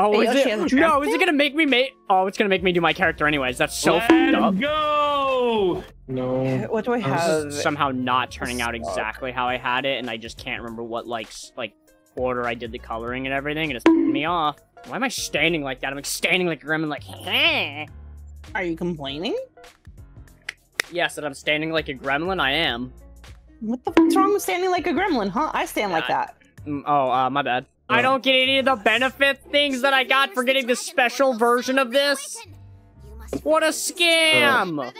Oh, is Yoshi has a it? No, is it gonna make me make? Oh, it's gonna make me do my character anyways. That's so fucked up. Let's go! No. What do I have? somehow not turning out exactly how I had it, and I just can't remember what like s- like order I did the coloring and everything, and it's pissing me off. Why am I standing like that? I'm like standing like a gremlin, like. "Heh." Are you complaining? Yes, that I'm standing like a gremlin. I am. What the fuck's wrong with standing like a gremlin, huh? I stand like Uh, that. Mm, Oh, uh, my bad. I don't get any of the benefit things that I got for getting the special version of this. What a scam!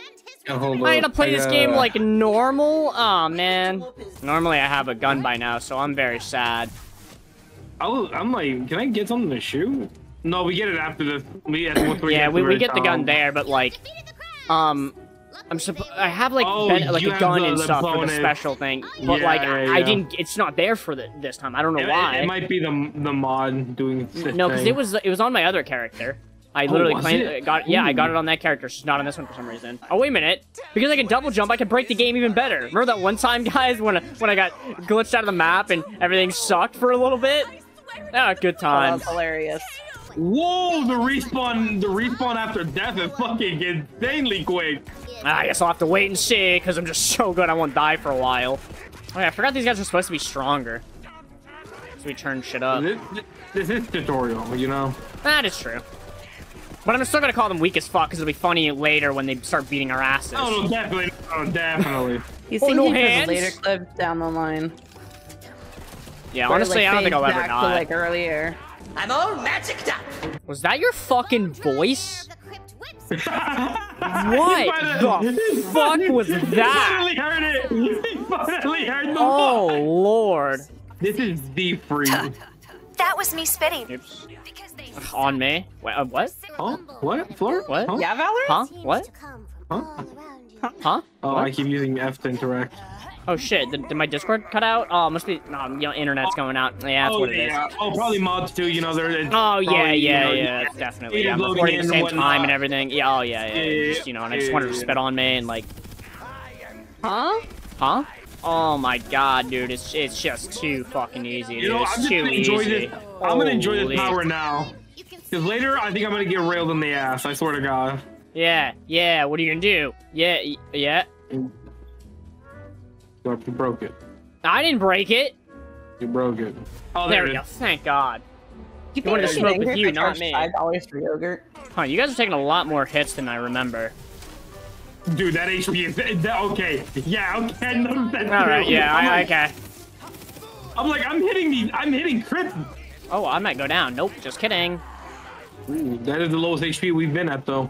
Oh, I had to play this game like normal. Oh man. Normally I have a gun by now, so I'm very sad. Oh, I'm like, can I get something to shoot? No, we get it after the. We, once we Yeah, get we, to we get the gun there, but like, um, I'm suppo- I have like Oh, ben- like a gun the- and the stuff for the special thing, but Yeah, like yeah, I, yeah. I didn't. It's not there for the this time. I don't know It, why. it, it might be the the mod doing its no, because it was it was on my other character. I Oh, literally was claimed, it? got yeah, I got it on that character. It's not on this one for some reason. Oh wait a minute, because I can double jump, I can break the game even better. Remember that one time, guys, when I, when I got glitched out of the map and everything sucked for a little bit? Ah, good Oh, times. that's hilarious. Whoa, the respawn, the respawn after death is fucking insanely quick. Ah, I guess I'll have to wait and see, because I'm just so good I won't die for a while. Oh yeah, I forgot these guys are supposed to be stronger. So we turn shit up. This, this is tutorial, you know. That is true. But I'm still gonna call them weak as fuck, because it'll be funny later when they start beating our asses. Oh, no, definitely, oh, definitely. He's Oh, no thinking for the hands? later clips down the line. Yeah, Where, honestly, like, I don't think I'll ever back to, die. like earlier. I'm all magicked up. Was that your fucking voice? what What the fuck was He that? finally heard it. He finally heard the Oh, voice. lord. This is the free. That was me spitting. Oops. On me? Wait, uh, what? Huh? What? Floor? What? Huh? Yeah, Valerie? Huh? What? Huh? Huh? Oh, What? I keep using F to interact. Oh shit, did, did my Discord cut out? Oh, must be, no, you know, internet's going out. Yeah, that's oh, what it is. yeah. Oh, probably mods too. You know, they're. it's Oh yeah, probably, you yeah, know, yeah, that's definitely. Yeah, I'm recording at the in and same time and everything. Yeah, oh yeah, yeah. Yeah, Just, you know, and I just yeah, wanted to spit on me and like, Huh? huh? Oh my god, dude, it's it's just too fucking easy. You know, it's I'm just too gonna enjoy easy. this. I'm gonna enjoy Holy. this power now. Because later, I think I'm gonna get railed in the ass. I swear to God. Yeah, yeah. What are you gonna do? Yeah, y- yeah. You broke it. I didn't break it. You broke it. Oh, there there, we it go. Thank God. You wanted to smoke with you, not me. Five dollars for yogurt. Huh? You guys are taking a lot more hits than I remember. Dude, that HP is that, okay. Yeah, okay. No, that's All right. true. Yeah. I'm I, like, okay. I'm like, I'm hitting these. I'm hitting crits. Oh, I might go down. Nope. Just kidding. Ooh, that is the lowest HP we've been at, though.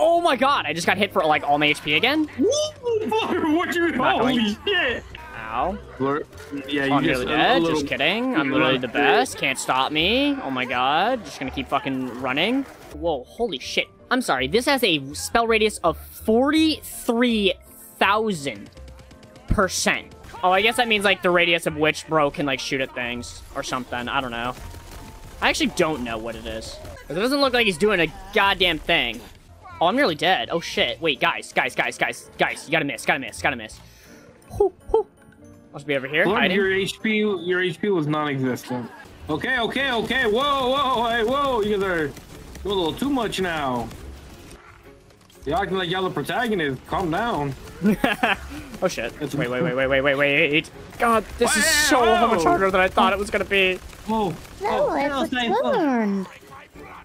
Oh my God! I just got hit for like all my HP again. Fleur, what you? Not Holy shit! Ow. Fleur, yeah, you Oh, I'm just nearly a- a dead. little- Just kidding. I'm literally the look- best. Can't stop me. Oh my god. Just gonna keep fucking running. Whoa, holy shit. I'm sorry. This has a spell radius of 43,000%. Oh, I guess that means like the radius of which bro can like shoot at things or something. I don't know. I actually don't know what it is. 'Cause It doesn't look like he's doing a goddamn thing. Oh, I'm nearly dead. Oh shit. Wait, guys, guys, guys, guys, guys. You gotta miss, gotta miss, gotta miss. Whew, whew. Must be over here. Fleur, hiding. your HP, your HP was non-existent. Okay, okay, okay. Whoa, whoa, hey, whoa! You guys are doing a little too much now. Y'all acting like y'all the protagonist. Calm down. oh shit. It's- Wait, wait, wait, wait, wait, wait, wait. God, this is so Wow. much harder than I thought it was gonna be. Whoa. No, I hello, was thank- oh, learned.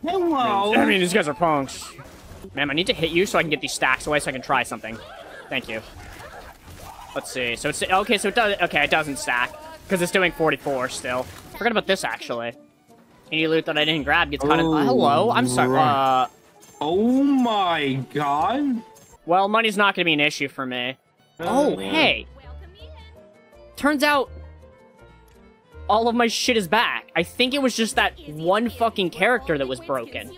Hello. I mean, these guys are punks. Ma'am, I need to hit you so I can get these stacks away so I can try something. Thank you. Let's see. So it's okay. So it does. Okay, it doesn't stack because it's doing 44 still. Forgot about this actually. Any loot that I didn't grab gets caught in. Oh, Uh, hello. I'm sorry. right. Uh, Oh my god. well, money's not gonna be an issue for me. Oh, hey. Turns out all of my shit is back. I think it was just that one fucking character that was broken.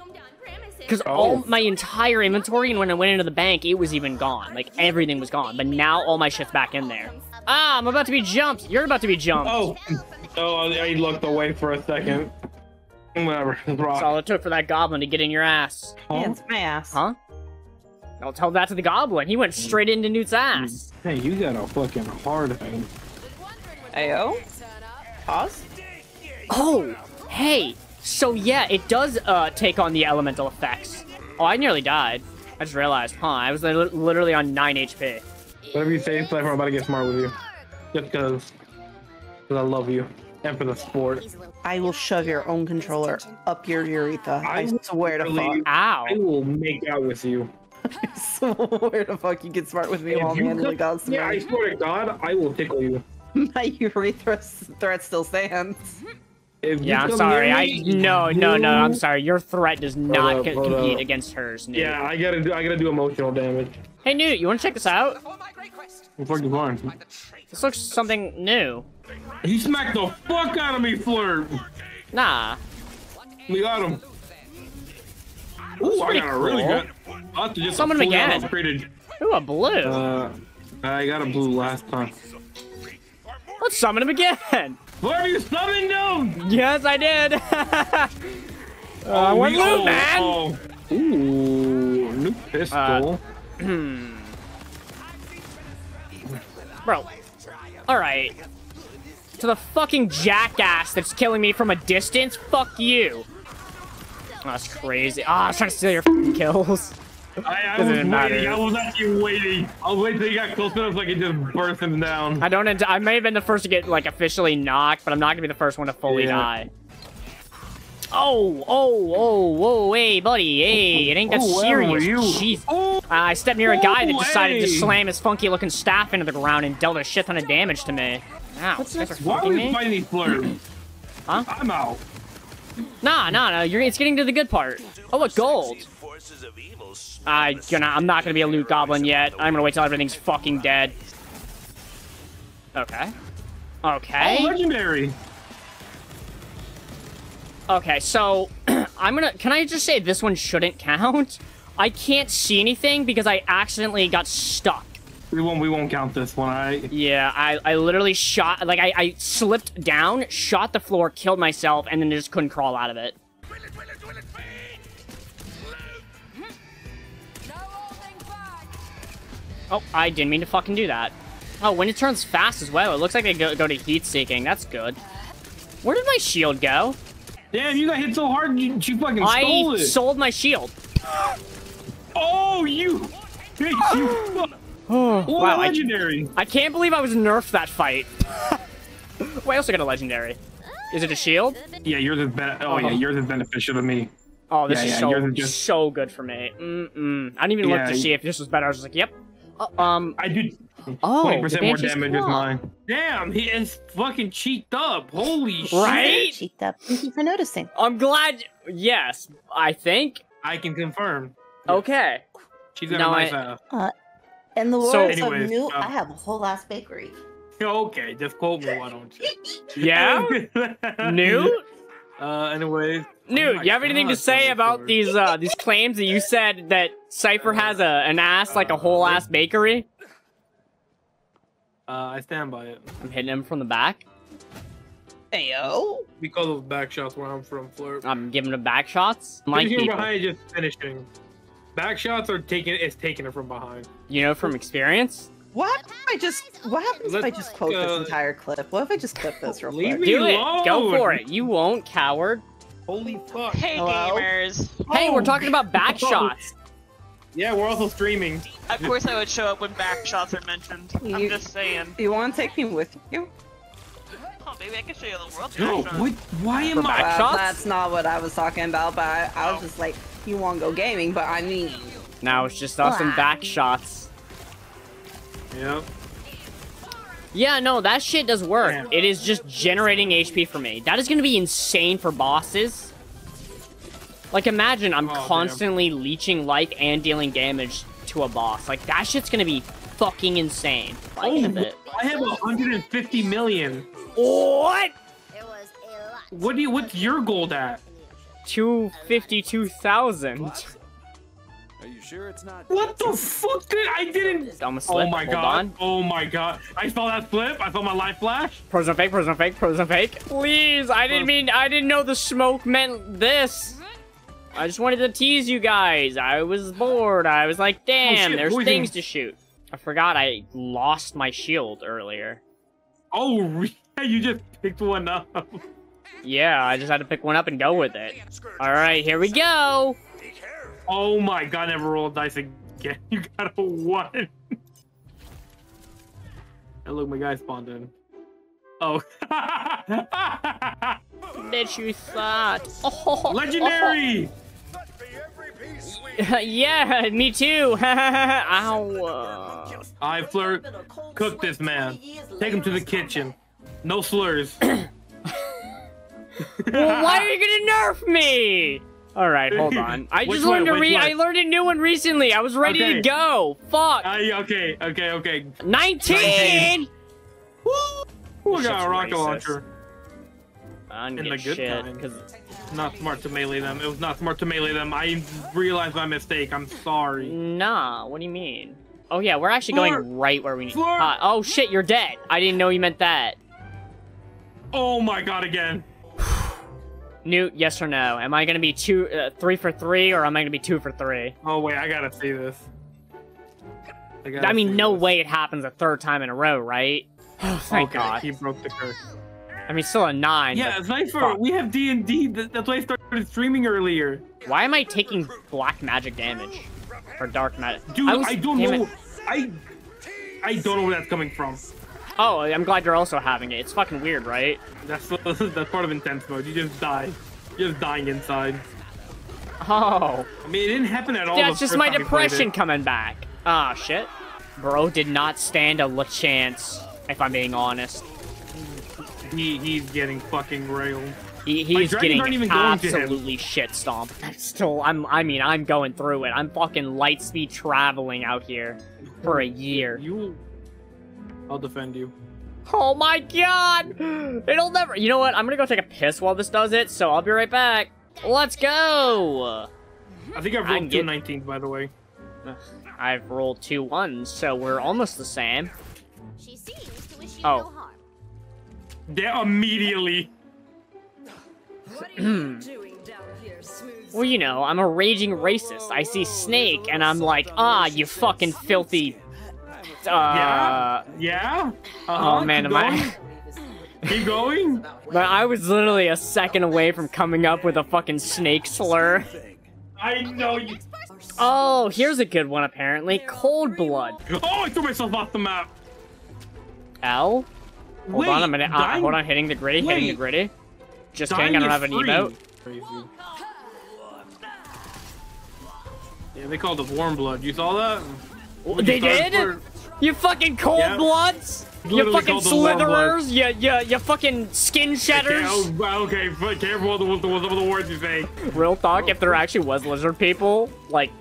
Because all my entire inventory, and when I went into the bank, it was even gone. Like, everything was gone. But now all my shit's back in there. Ah, I'm about to be jumped. You're about to be jumped. Oh. Oh, I looked away for a second. Whatever. That's all it took for that goblin to get in your ass. Yeah, it's my ass. Huh? I'll tell that to the goblin. He went straight into Noot's ass. Hey, you got a fucking hard thing. Ayo. Pause. Oh, hey, So yeah, it does uh, take on the elemental effects. Oh, I nearly died. I just realized, huh? I was li- literally on 9 HP. Whatever you say, Cypher, I'm about to get smart with you. Just because. Because I love you. And for the sport. I will shove your own controller up your urethra. I, I swear to fuck. Ow. I will make out with you. I swear to fuck you get smart with me while If you handling come- God's yeah, I swear to God, I will tickle you. My urethra threat still stands. If Yeah, I'm sorry. near I me, no, no, no. I'm sorry. Your threat does not up, co- compete up. against hers. Noot. Yeah, I gotta do. I gotta do emotional damage. Hey, Noot, you want to check this out? Before my great quest, I'm fucking fine. This looks something new. He smacked the fuck out of me, flirt. Nah. We got him. Ooh, I pretty got a really good. I'll have to just Summon him again. Upgraded. Ooh, a blue. Uh, I got a blue last time. Let's summon him again. Where have you summoned him? Yes, I did. uh, want we- loot, oh, man. oh. Ooh, new pistol. Bro. All right. To the fucking jackass that's killing me from a distance. Fuck you. Oh, that's crazy. Ah, I was trying to steal your fucking kills. I, I was waiting. matter. I was actually waiting. I'll wait till you got close enough so I can just burst him down. I don't. int- I may have been the first to get like officially knocked, but I'm not gonna be the first one to fully Yeah. die. Oh, oh, oh, whoa, hey, buddy, hey, it ain't that Oh, where serious. were you? Jeez. Oh, I stepped near a guy that Oh, decided to slam his funky-looking staff into the ground and dealt a shit ton of damage to me. Ow, What's you guys next? are why are fucking we me? fighting these flirts? Huh? I'm out. Nah, nah, nah. You're. It's getting to the good part. Oh, look, gold. I gonna. I'm not gonna be a loot goblin yet. I'm gonna wait till everything's fucking dead. Okay. Okay. Oh, legendary. Okay, so I'm gonna. Can I just say this one shouldn't count? I can't see anything because I accidentally got stuck. We won't. We won't count this one. I. Yeah, I, I literally shot. Like, I, I slipped down, shot the floor, killed myself, and then just couldn't crawl out of it. Oh, I didn't mean to fucking do that. Oh, when it turns fast as well, it looks like they go, go to heat seeking. That's good. Where did my shield go? Damn, you got hit so hard, you, you fucking stole I it. sold my shield. oh, you. You. Oh, wow, legendary. I can't believe I was nerfed that fight. Wait, I also got a legendary. Is it a shield? Yeah, yours is better. Oh yeah, uh-huh. yours is beneficial to me. Oh, this Yeah, is yeah, so just- so good for me. Mm-mm. I didn't even look to see if this was better. I was just like, yep. Uh, um, I do oh, twenty the percent more Banshee's damage with claw. mine. Damn, he is fucking cheeked up. Holy Right? Cheeked up. Thank you for noticing. I'm glad. Yes, I think. I can confirm. Okay. She's got No, a nice I- ass. In the words So- Anyways, of Noot, uh, I have a whole ass bakery. Okay, just quote me, why don't you? Yeah. Noot. Uh, anyways. Noot, Oh you have anything to say about sorry. these uh these claims that you said that Cipher has a an ass like a whole ass bakery? Uh, I stand by it. I'm hitting him from the back. Ayo. Because of back shots where I'm from, flirt. I'm giving him back shots. I'm like Finishing people. behind just finishing. Back shots are taking it's taking it from behind. You know from experience. What happens if I just what happens if I just quote go. this entire clip? What if I just clip this real Leave quick? me Do it. Go for it. You won't, coward. Holy fuck. Hey Hello? gamers! Hey, we're Oh. talking about back Oh. shots. Yeah, we're also streaming. Of course I would show up when back shots are mentioned. I'm You- just saying. You want to take me with you? Oh, maybe I can show you the world. No, what? Why am back I? Well, shots? that's not what I was talking about, but I, I was Oh. just like, you want to go gaming, but I mean, Now it's just us and Wow. back shots. Yep. Yeah, no, that shit does work. Damn. It is just generating HP for me. That is gonna be insane for bosses. Like, imagine I'm Oh, damn. constantly leeching life and dealing damage to a boss. Like, that shit's gonna be fucking insane. By oh, the end of it. I have 150 million. What? What do you? What's your gold at? 252,000. Are you sure it's not? What the fuck did I didn't? I'm a oh slip. Oh my Hold god! on. Oh my god! I saw that flip. I saw my life flash. Pros and fake, pros and fake, pros and fake. Please, I didn't mean, I didn't know the smoke meant this. I just wanted to tease you guys. I was bored. I was like, oh, damn, shit, there's poison. things to shoot. I forgot I lost my shield earlier. Oh, re- you just picked one up. Yeah, I just had to pick one up and go with it. All right, here we go. Oh my god, never roll dice again. You got a one. hey, look, my guy spawned in. Oh. Bitch, you thought. Oh, Legendary! yeah, me too. Ow. I flirt. Cook this man. Take him to the kitchen. No slurs. well, why are you gonna nerf me? All right, hold on. I Which just learned one? to read. I learned a new one recently. I was ready Okay. to go. Fuck. Aye, okay, okay, okay. 19. Who This got a rocket racist. launcher? Don't In the good shit kind. because Not smart to melee them. It was not smart to melee them. I realized my mistake. I'm sorry. nah. What do you mean? Oh yeah, we're actually going right where we need. Flirt. Uh, oh shit, you're dead. I didn't know you meant that. Oh my god, again. Noot, yes or no? Am I gonna be two, uh, three for three, or am I gonna be two for three? Oh wait, I gotta see this. gotta I mean, no this. way it happens a third time in a row, right? Oh, thank okay, God. he broke the curse. I mean, still a nine. Yeah, it's nice for we have D and D. That's why I started streaming earlier. Why am I taking black magic damage? Or dark magic? Dude, I, was- don't know. it. I I don't know where that's coming from. Oh, I'm glad you're also having it. It's fucking weird, right? That's that's part of intense mode. You just die. You're just dying inside. Oh. I mean, it didn't happen at all. That's just my depression coming back. Ah, shit. Bro did not stand a chance, if I'm being honest. He he's getting fucking railed. He, he's getting aren't even going to him. absolutely shit stomped. I'm still, I'm, I mean, I'm going through it. I'm fucking light speed traveling out here for a year. You. I'll defend you. Oh my god! It'll never. You know what? I'm gonna go take a piss while this does it, so I'll be right back. Let's go! I think I've I can rolled two get- 19s, by the way. I've rolled two ones, so we're almost the same. She seems to wish you Oh. no harm. Yeah, immediately. Well, you know, I'm a raging racist. I see Snake, and I'm like, ah, you fucking filthy. Uh, Yeah. Yeah. Uh-huh. Oh man, keep am going. I? Keep going. But I was literally a second away from coming up with a fucking snake slur. I know you. Oh, here's a good one apparently. Cold blood. Oh, I threw myself off the map. L. Hold Wait, on a minute. Uh, hold on, hitting the gritty, hitting the gritty. Just dying kidding, I don't have an free. emote. Crazy. Yeah, they called it warm blood. You saw that? They did? for- You fucking cold Yep. bloods? You fucking called them warm slitherers? You, you, you fucking skin Okay, shedders? oh, okay, f- careful with the, with the, the words you say. Real talk, if there actually was lizard people, like,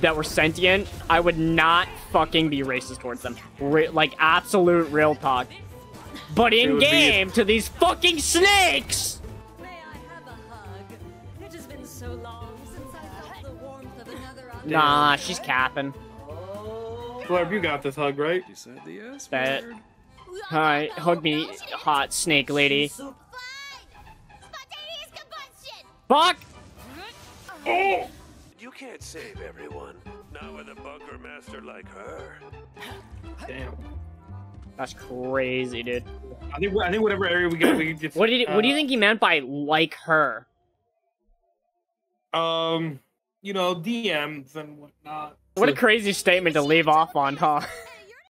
that were sentient, I would not fucking be racist towards them. Re- like, absolute real talk. But in game, to these fucking snakes! May I have a hug? It has been so long since I felt the warmth of another object. Nah, she's capping. Flurp, you got this hug, right? You said the S Bet. word. Alright, hug me, hot snake lady. Fine! Spontaneous combustion! Fuck! You can't save everyone. Not with a bunker master like her. Damn. That's crazy, dude. I think I think whatever area we get, we just. What did what do you uh, think he meant by like her? Um, you know, DMs and whatnot. What a crazy statement to leave off on, huh?